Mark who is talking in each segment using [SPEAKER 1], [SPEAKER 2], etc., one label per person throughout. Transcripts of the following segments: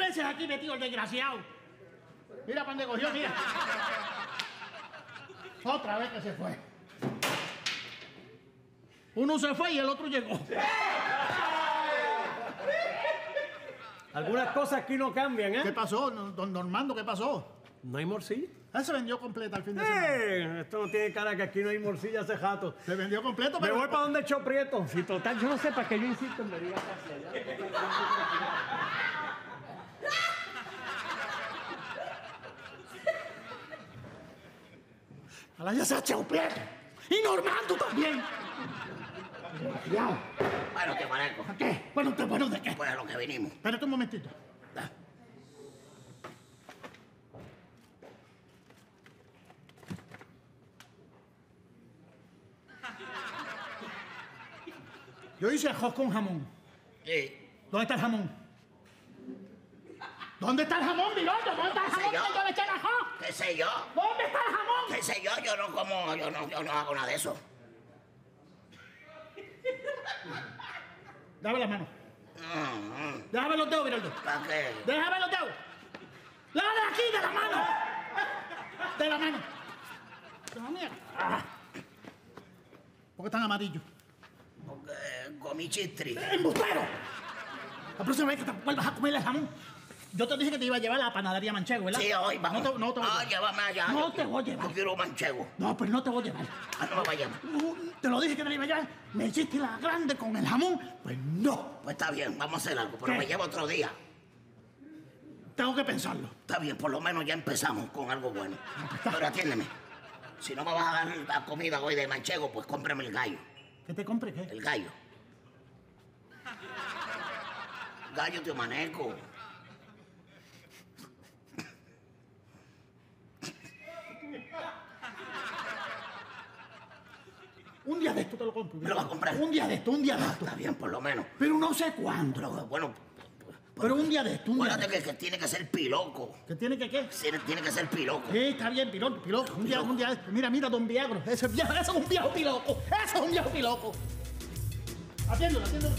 [SPEAKER 1] veces aquí metido el desgraciado. Mira para dónde cogió, mira. Otra vez que se fue. Uno se fue y el otro llegó.
[SPEAKER 2] Algunas cosas aquí no cambian,
[SPEAKER 1] ¿Qué
[SPEAKER 2] ¿eh?
[SPEAKER 1] pasó, no- don Normando? ¿Qué pasó?
[SPEAKER 2] No hay morcilla.
[SPEAKER 1] Ah, se vendió completa el fin de semana.
[SPEAKER 2] ¡Eh! Esto no tiene cara que aquí no hay morcilla hace jato.
[SPEAKER 1] Se vendió completo,
[SPEAKER 2] Me
[SPEAKER 1] pero...
[SPEAKER 2] voy para donde echó Prieto. Si total, yo no sé para qué yo insisto en venir hacia allá.
[SPEAKER 1] Ahora ya se ha. Y Normando también. Desgraciado.
[SPEAKER 3] Bueno, qué maneco.
[SPEAKER 1] ¿A qué? Bueno, ¿qué bueno de qué?
[SPEAKER 3] Pues a lo que vinimos.
[SPEAKER 1] Espérate un momentito. Yo hice arroz con jamón.
[SPEAKER 3] Sí.
[SPEAKER 1] ¿Dónde está el jamón? ¿Dónde está el jamón, Biloto? ¿Dónde está el
[SPEAKER 3] ¿Qué sé
[SPEAKER 1] jamón
[SPEAKER 3] yo?
[SPEAKER 1] que yo le eché el arroz?
[SPEAKER 3] ¿Qué sé yo?
[SPEAKER 1] ¿Dónde está el jamón?
[SPEAKER 3] ¿Qué sé yo? Yo no como, yo no, yo no hago nada de eso.
[SPEAKER 1] Dame la mano.
[SPEAKER 3] Mm,
[SPEAKER 1] Déjame los dedos, Biloto.
[SPEAKER 3] ¿Para qué?
[SPEAKER 1] Déjame los dedos. La de aquí, de la mano. De la mano. De la mía. Ah. ¿Por qué están amarillos?
[SPEAKER 3] Porque comí chistri.
[SPEAKER 1] ¡Embustero! La próxima vez que te vuelvas a comer el jamón, yo te dije que te iba a llevar a la panadería Manchego, ¿verdad?
[SPEAKER 3] Sí, hoy vamos.
[SPEAKER 1] No te, no te voy a
[SPEAKER 3] Ah,
[SPEAKER 1] llevar.
[SPEAKER 3] llévame allá.
[SPEAKER 1] No te voy a llevar.
[SPEAKER 3] Yo quiero manchego.
[SPEAKER 1] No, pero no te voy a llevar.
[SPEAKER 3] Ah, no me vaya.
[SPEAKER 1] Uh, Te lo dije que te iba a llevar. Me hiciste la grande con el jamón. Pues no.
[SPEAKER 3] Pues está bien, vamos a hacer algo, pero
[SPEAKER 1] ¿Qué?
[SPEAKER 3] me llevo otro día.
[SPEAKER 1] Tengo que pensarlo.
[SPEAKER 3] Está bien, por lo menos ya empezamos con algo bueno. Pero atiéndeme. Si no me vas a dar la comida hoy de manchego, pues cómprame el gallo.
[SPEAKER 1] ¿Qué te compre qué?
[SPEAKER 3] El gallo. Gallo tío maneco.
[SPEAKER 1] Un día de esto te lo compro.
[SPEAKER 3] ¿Me lo vas a comprar?
[SPEAKER 1] Un día de esto, un día de esto.
[SPEAKER 3] Está bien, por lo menos.
[SPEAKER 1] Pero no sé cuándo.
[SPEAKER 3] Pero bueno,
[SPEAKER 1] Pero un día de esto, un día de
[SPEAKER 3] que, que tiene que ser piloco.
[SPEAKER 1] ¿Qué tiene que qué?
[SPEAKER 3] Tiene, tiene que ser piloco.
[SPEAKER 1] Sí, está bien, piloto, piloto. Un día, un día de esto. Mira, mira, don Viagro. Ese viejo, ese es un viejo piloco. Ese es un viejo piloco. Atiéndolo, atiéndolo.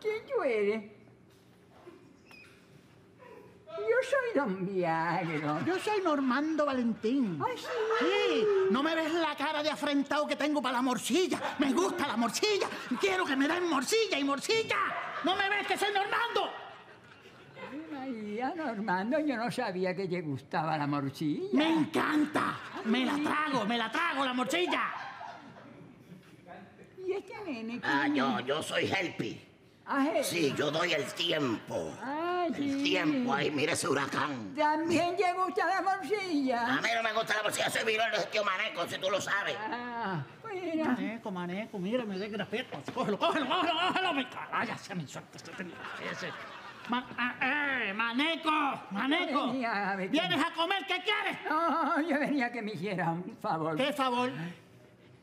[SPEAKER 4] ¿Quién tú eres? Yo soy Don Viagro.
[SPEAKER 1] Yo soy Normando Valentín.
[SPEAKER 4] Ay, sí.
[SPEAKER 1] Sí, no me ves la cara de afrentado que tengo para la morcilla. Me gusta la morcilla. Quiero que me den morcilla y morcilla. No me ves que soy Normando.
[SPEAKER 4] María, Normando, yo no sabía que te gustaba la morcilla.
[SPEAKER 1] Me encanta. Me la trago, me la trago la morcilla.
[SPEAKER 4] ¿Y este nene?
[SPEAKER 3] Ah, yo, yo soy Helpi.
[SPEAKER 4] Ah,
[SPEAKER 3] Sí, yo doy el tiempo.
[SPEAKER 4] Ah, sí.
[SPEAKER 3] El tiempo ahí, mira ese huracán.
[SPEAKER 4] También gusta la
[SPEAKER 3] A
[SPEAKER 4] morcilla.
[SPEAKER 3] mí no me gusta la bolsilla, soy virol de tío Maneco, si tú lo sabes.
[SPEAKER 4] Ah, bueno.
[SPEAKER 1] Maneco, maneco, mira, me dé respeto. Cógelo, cógelo, cógelo, cógelo. Me caraya, se me suelta este tenía ese. Ma- ah, eh, maneco, maneco.
[SPEAKER 4] Venía, a ver,
[SPEAKER 1] ¿Vienes a comer? ¿Qué quieres?
[SPEAKER 4] No, yo venía que me hiciera un favor.
[SPEAKER 1] ¿Qué favor?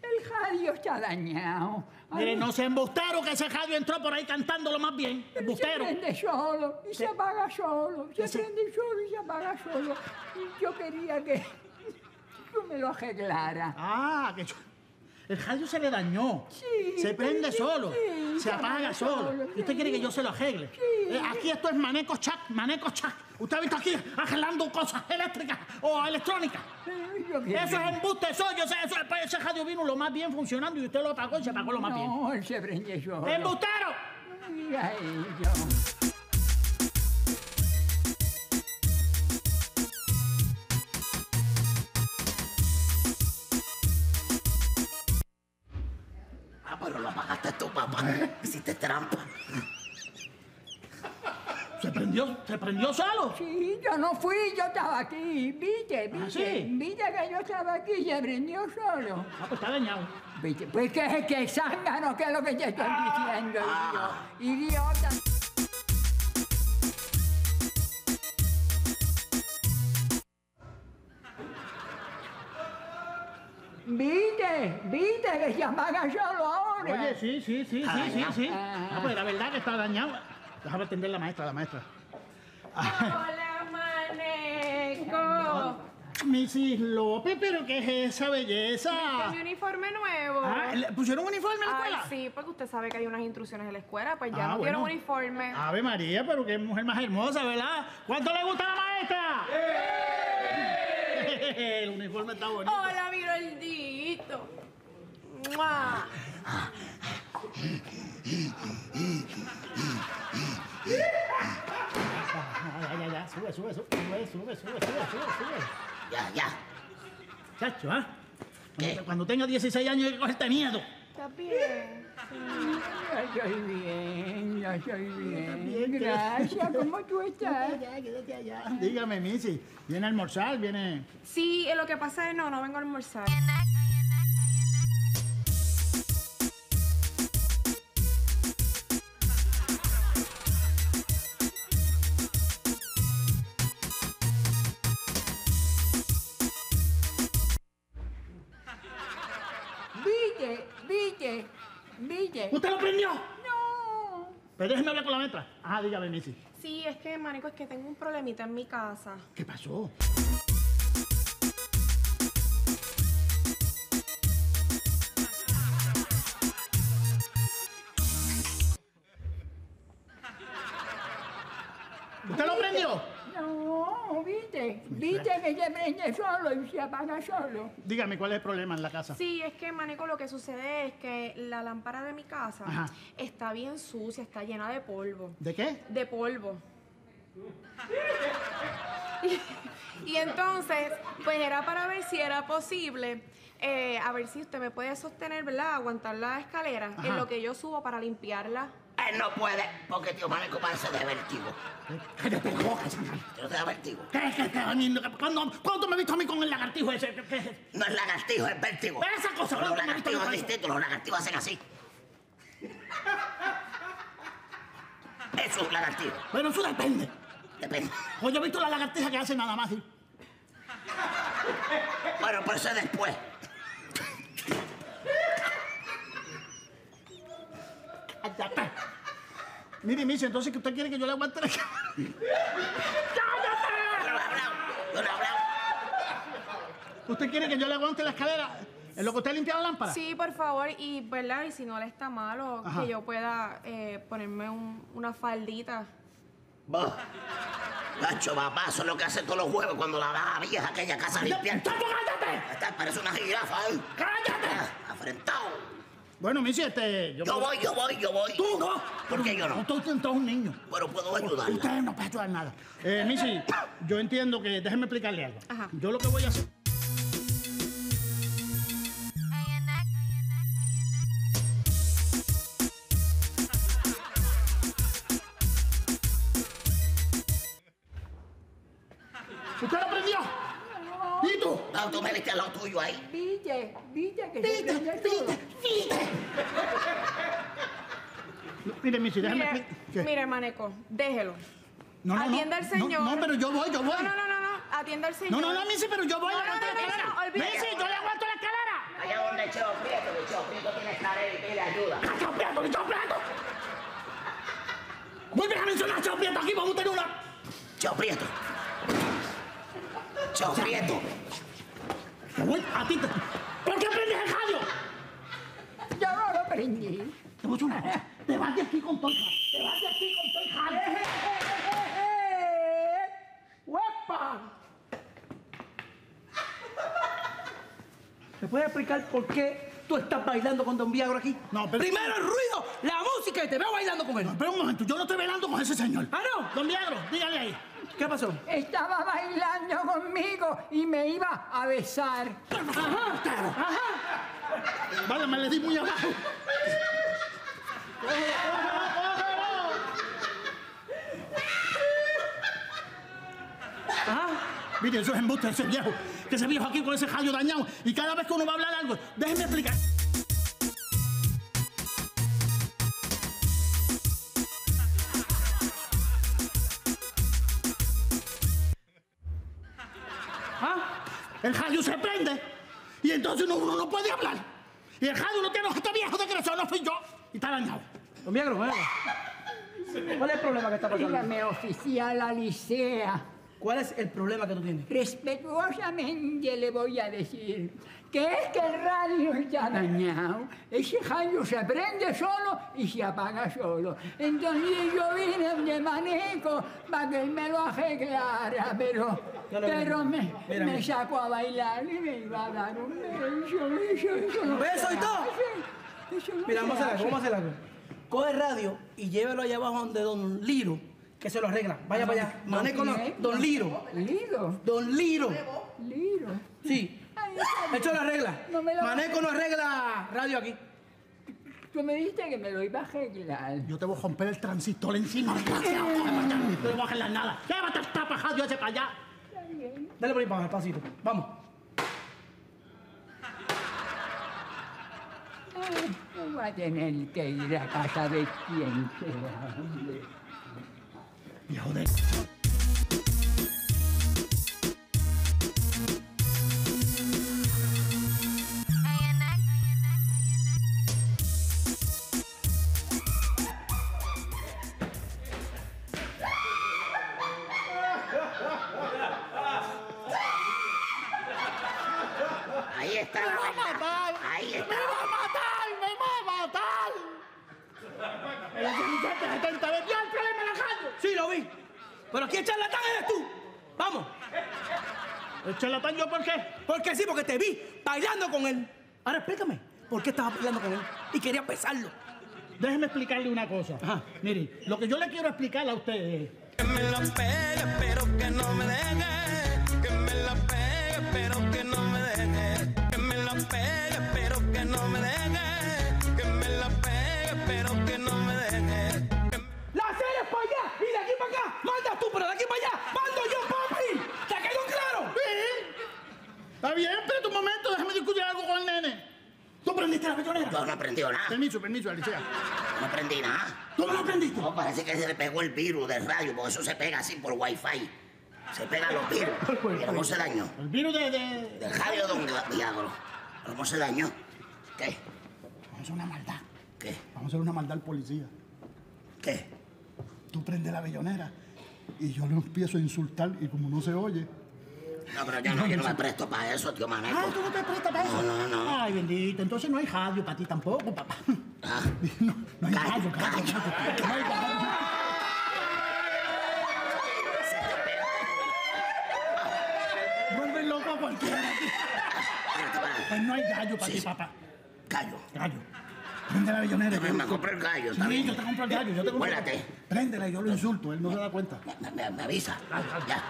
[SPEAKER 4] El radio está dañado.
[SPEAKER 1] Mire, no sea embustero que ese radio entró por ahí cantándolo más bien.
[SPEAKER 4] Se
[SPEAKER 1] Embustero.
[SPEAKER 4] prende solo y se apaga solo. Se
[SPEAKER 1] Ese-
[SPEAKER 4] prende solo y se apaga solo. Y yo quería que tú me lo arreglara.
[SPEAKER 1] Ah, que yo- el radio se le dañó.
[SPEAKER 4] Sí,
[SPEAKER 1] Se prende
[SPEAKER 4] sí,
[SPEAKER 1] solo.
[SPEAKER 4] sí,
[SPEAKER 1] se apaga solo. ¿Y usted quiere que yo se lo arregle?
[SPEAKER 4] Sí.
[SPEAKER 1] Eh, aquí esto es maneco chac, maneco chac. ¿Usted ha visto aquí arreglando cosas eléctricas o electrónicas? Eso es embuste, eso, yo sé, eso, ese radio vino lo más bien funcionando y usted lo apagó y se apagó lo más bien.
[SPEAKER 4] No, él se prende solo.
[SPEAKER 1] ¡Embustero!
[SPEAKER 4] No
[SPEAKER 3] Hiciste trampa.
[SPEAKER 1] ¿Se prendió, se prendió solo?
[SPEAKER 4] Sí, yo no fui, yo estaba aquí. ¿Viste? ¿Viste?
[SPEAKER 1] ¿Ah, sí?
[SPEAKER 4] ¿Viste que yo estaba aquí y se prendió solo?
[SPEAKER 1] Ah, pues está dañado.
[SPEAKER 4] ¿Viste? Pues que, que zángano, que es lo que te estoy diciendo, idiota. Idiota. ¿Viste? ¿Viste que se apaga solo
[SPEAKER 1] Oye, sí, sí, sí, sí, sí, sí. Ah, pues la verdad que está dañado. Déjame atender la maestra, la maestra.
[SPEAKER 5] Hola, Maneco.
[SPEAKER 1] Mrs. López, pero ¿qué es esa belleza?
[SPEAKER 5] Mi uniforme nuevo.
[SPEAKER 1] Ah, ¿le pusieron uniforme en la
[SPEAKER 5] Ay,
[SPEAKER 1] escuela?
[SPEAKER 5] sí, porque usted sabe que hay unas instrucciones en la escuela, pues ya
[SPEAKER 1] Ah,
[SPEAKER 5] no
[SPEAKER 1] bueno.
[SPEAKER 5] uniforme.
[SPEAKER 1] Ave María, pero qué mujer más hermosa, ¿verdad? ¿Cuánto le gusta a la maestra? El uniforme está bonito.
[SPEAKER 5] Hola, mi gordito.
[SPEAKER 1] Ah, ya, ya, ya, sube, sube, sube, sube, sube, sube, sube, sube.
[SPEAKER 3] Ya, ya.
[SPEAKER 1] Chacho, ¿ah?
[SPEAKER 3] ¿Qué?
[SPEAKER 1] Cuando, tenga 16 años hay que cogerte miedo.
[SPEAKER 5] ¿Estás bien?
[SPEAKER 4] Ya estoy bien, ya estoy bien. Gracias, ¿cómo tú estás?
[SPEAKER 1] Ya, quédate allá. Dígame, Missy, ¿viene a almorzar? ¿Viene...?
[SPEAKER 5] Sí, eh, lo que pasa es no, no vengo a almorzar.
[SPEAKER 4] Vite, vite.
[SPEAKER 1] ¿Usted lo prendió?
[SPEAKER 4] No.
[SPEAKER 1] Pero déjeme hablar con la maestra. Ajá, dígame, Missy.
[SPEAKER 5] Sí, es que, Manico, es que tengo un problemita en mi casa.
[SPEAKER 1] ¿Qué pasó? ¿Usted lo prendió?
[SPEAKER 4] No, viste, viste que se prende solo y se apaga solo.
[SPEAKER 1] Dígame, ¿cuál es el problema en la casa?
[SPEAKER 5] Sí, es que, Manico, lo que sucede es que la lámpara de mi casa
[SPEAKER 1] Ajá.
[SPEAKER 5] está bien sucia, está llena de polvo.
[SPEAKER 1] ¿De qué?
[SPEAKER 5] De polvo. y, y entonces, pues era para ver si era posible, eh, a ver si usted me puede sostener, ¿verdad? Aguantar la escalera
[SPEAKER 1] Ajá.
[SPEAKER 5] en lo que yo subo para limpiarla.
[SPEAKER 3] Él no puede, porque tío Maneco parece de vértigo.
[SPEAKER 1] La boca, señor.
[SPEAKER 3] ¿No te da vértigo?
[SPEAKER 1] ¿Qué es que te? ¿Cuándo, ¿Cuándo me has visto a mí con el lagartijo ese? ¿Qué, qué es?
[SPEAKER 3] No es lagartijo, es vértigo.
[SPEAKER 1] Esa cosa,
[SPEAKER 3] Los
[SPEAKER 1] ¿cuándo me has visto
[SPEAKER 3] lagartijos
[SPEAKER 1] yo
[SPEAKER 3] es
[SPEAKER 1] con eso?
[SPEAKER 3] distinto, los lagartijos hacen así. Eso es un lagartijo.
[SPEAKER 1] Bueno, eso depende.
[SPEAKER 3] Depende.
[SPEAKER 1] Pues yo he visto la lagartija que hace nada más. ¿sí?
[SPEAKER 3] Bueno, pero eso es después.
[SPEAKER 1] Cállate. Mire, Missy, entonces que usted quiere que yo le aguante la
[SPEAKER 3] hablado.
[SPEAKER 1] ¿Usted quiere que yo le aguante la escalera en lo que usted limpia la lámpara?
[SPEAKER 5] Sí, por favor, y, ¿verdad? Y si no le está malo,
[SPEAKER 1] Ajá.
[SPEAKER 5] que yo pueda eh, ponerme un- una faldita.
[SPEAKER 3] Vos. Gacho, papá, eso es lo que hacen todos los jueves cuando la vas a vieja aquella casa limpiar.
[SPEAKER 1] ¡Chacho, cállate!
[SPEAKER 3] Parece una jirafa ahí.
[SPEAKER 1] ¡Cállate!
[SPEAKER 3] Ah, Afrentado.
[SPEAKER 1] Bueno, Missy, este...
[SPEAKER 3] Yo voy, yo voy, yo voy.
[SPEAKER 1] ¿Tú no?
[SPEAKER 3] ¿Por qué yo no?
[SPEAKER 1] Usted, usted es un niño.
[SPEAKER 3] Pero puedo ayudarla.
[SPEAKER 1] Usted no puede ayudar nada. Eh, Missy, yo entiendo que... Déjeme explicarle algo.
[SPEAKER 5] Ajá.
[SPEAKER 1] Yo lo que voy a hacer... ¿Y tú?
[SPEAKER 3] Me viste al lado tuyo ahí.
[SPEAKER 4] Viste, viste que
[SPEAKER 1] vite,
[SPEAKER 4] solo.
[SPEAKER 1] vite. Mire, Missy, déjame...
[SPEAKER 5] Mire,
[SPEAKER 1] ¿Qué?
[SPEAKER 5] mire, Maneco, déjelo.
[SPEAKER 1] No, no, no.
[SPEAKER 5] Atienda al
[SPEAKER 1] No,
[SPEAKER 5] señor.
[SPEAKER 1] No, pero yo voy, yo voy.
[SPEAKER 5] No, no, no, no, no. Atienda al señor.
[SPEAKER 1] No, no, no, Missy, pero yo voy
[SPEAKER 5] No,
[SPEAKER 1] a
[SPEAKER 5] no, no,
[SPEAKER 1] la
[SPEAKER 5] no.
[SPEAKER 1] Missy, yo le aguanto la escalera.
[SPEAKER 3] Allá donde Cheo Prieto, que Cheo Prieto tiene escalera y pide ayuda.
[SPEAKER 1] ¡Chao Prieto, Chao Prieto! Vuelve a mencionar a Chao Prieto, aquí vamos a tener una...
[SPEAKER 3] Cheo Prieto. Cheo Prieto.
[SPEAKER 1] A ti. te- ¿Por qué prendes el radio?
[SPEAKER 4] Yo no lo prendí.
[SPEAKER 1] Te voy a una cosa. Te vas de aquí con todo el. Te vas de aquí con todo el radio.
[SPEAKER 4] ¡Huepa!
[SPEAKER 2] ¿Me puedes explicar por qué tú estás bailando con Don Viagro aquí?
[SPEAKER 1] No, pero-
[SPEAKER 2] Primero el ruido, la música y te veo bailando con él.
[SPEAKER 1] Espera un momento, yo no estoy velando con ese señor.
[SPEAKER 2] Ah, no.
[SPEAKER 1] Don Viagro, dígale ahí.
[SPEAKER 2] ¿Qué pasó?
[SPEAKER 4] Estaba bailando conmigo y me iba a besar.
[SPEAKER 1] Vale, me le di muy abajo.
[SPEAKER 2] Ajá.
[SPEAKER 1] Mire, eso es embuste de ese viejo. Que ese viejo aquí con ese jallo dañado. Y cada vez que uno va a hablar algo, déjeme explicar. Puede hablar. Y el radio lo tiene este viejo desgraciado, no fui yo. Y está dañado.
[SPEAKER 6] Don Milagro, venga. ¿Cuál es el problema que está pasando?
[SPEAKER 4] Dígame, oficial Alicea.
[SPEAKER 6] ¿Cuál es el problema que tú tienes?
[SPEAKER 4] Respetuosamente le voy a decir que es que el radio está dañado. Ese radio se prende solo y se apaga solo. Entonces yo vine de manejo para que él me lo arreglara, pero,
[SPEAKER 6] No,
[SPEAKER 4] me, me sacó a bailar y me iba a dar un beso. Eso, eso no
[SPEAKER 6] ¿Beso y todo?
[SPEAKER 4] Eso no
[SPEAKER 6] Mira, vamos a hacer algo, vamos a hacer algo. Coge el radio y llévelo allá abajo donde Don Liro, que se lo arregla. Vaya para allá. No.
[SPEAKER 4] ¿Quién?
[SPEAKER 6] Don Liro.
[SPEAKER 4] Liro,
[SPEAKER 6] Don Liro.
[SPEAKER 4] Liro.
[SPEAKER 6] Sí. Esto lo arregla.
[SPEAKER 4] No me lo-
[SPEAKER 6] Maneco no arregla radio aquí.
[SPEAKER 4] Tú me dijiste que me lo iba a arreglar.
[SPEAKER 1] Yo te voy a romper el transistor encima, desgraciado. No te voy a bajar nada. Llévate el tapajadio ese para allá.
[SPEAKER 4] Está bien.
[SPEAKER 6] Dale por ahí para pasito. Vamos.
[SPEAKER 4] Ay, no voy a tener que ir a casa de quién sea,
[SPEAKER 3] Ahí está la verdad. Ahí está.
[SPEAKER 1] ¡Me va a matar! ¡Me va a matar! El inteligente 70 vez dio el problema en la radio.
[SPEAKER 6] Sí, lo vi. Pero aquí el charlatán eres tú. Vamos.
[SPEAKER 1] ¿El charlatán yo por qué?
[SPEAKER 6] Porque sí, porque te vi bailando con él. Ahora explícame. ¿Por qué estabas bailando con él? Y quería besarlo.
[SPEAKER 1] Déjeme explicarle una cosa. Mire, lo que yo le quiero explicar a usted es...
[SPEAKER 7] Que me la pegue, pero que no me deje. Que me la pegue, pero que no me deje. Que me la pegue, pero que no me deje. Que me la pegue, pero que no me deje. Que me-
[SPEAKER 6] La serie es para allá y de aquí para acá. Manda tú, pero de aquí para allá. Mando yo, papi. ¿Te quedó claro?
[SPEAKER 1] Sí. Está bien, pero un momento, déjame discutir algo con el nene. ¿Tú prendiste la bellonera?
[SPEAKER 3] Yo no aprendí nada.
[SPEAKER 1] Permiso, permiso, Alicia.
[SPEAKER 3] No aprendí nada.
[SPEAKER 1] ¿Tú no lo aprendiste?
[SPEAKER 3] No, parece que se le pegó el virus del radio, porque eso se pega así por wifi. Se pegan los virus. ¿Y cómo se dañó?
[SPEAKER 1] El virus de... de...
[SPEAKER 3] Del radio Don Diablo. ¿Cómo se dañó? ¿Qué?
[SPEAKER 1] Vamos a hacer una maldad.
[SPEAKER 3] ¿Qué?
[SPEAKER 1] Vamos a hacer una maldad al policía.
[SPEAKER 3] ¿Qué?
[SPEAKER 1] Tú prendes la bellonera y yo lo empiezo a insultar y como no se oye...
[SPEAKER 3] No, pero yo no, yo no me presto para eso, tío Maneco.
[SPEAKER 1] Ah, tú no te prestas para eso.
[SPEAKER 3] No, no, no.
[SPEAKER 1] Ay, bendito. Entonces no hay radio para ti tampoco, papá.
[SPEAKER 3] Ah.
[SPEAKER 1] No, no hay radio, callo. No hay radio. Vuelve loco a cualquiera. Pues no hay gallo para ti, papá.
[SPEAKER 3] Gallo.
[SPEAKER 1] Gallo. Prende la bellonera.
[SPEAKER 3] Me,
[SPEAKER 1] yo-
[SPEAKER 3] me compré el gallo, está
[SPEAKER 1] Sí, yo te compro el gallo. Yo te compro
[SPEAKER 3] Vuélate.
[SPEAKER 1] Préndela, yo lo insulto. Él no se da cuenta.
[SPEAKER 3] Me avisa. Ya.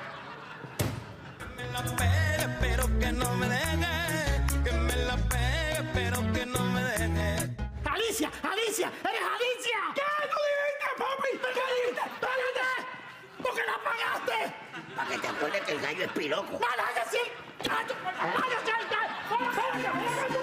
[SPEAKER 1] ¡Alicia! ¡Alicia! ¡Eres Alicia! ¿Qué? ¡No dijiste, papi! ¿Qué dijiste? ¡Espérate! ¿Por qué la apagaste?
[SPEAKER 3] Para que te acuerdes que el gallo es piloco.
[SPEAKER 1] ¡Van a decir! ¡Gallo! ¡Van a decir! ¡Espérate!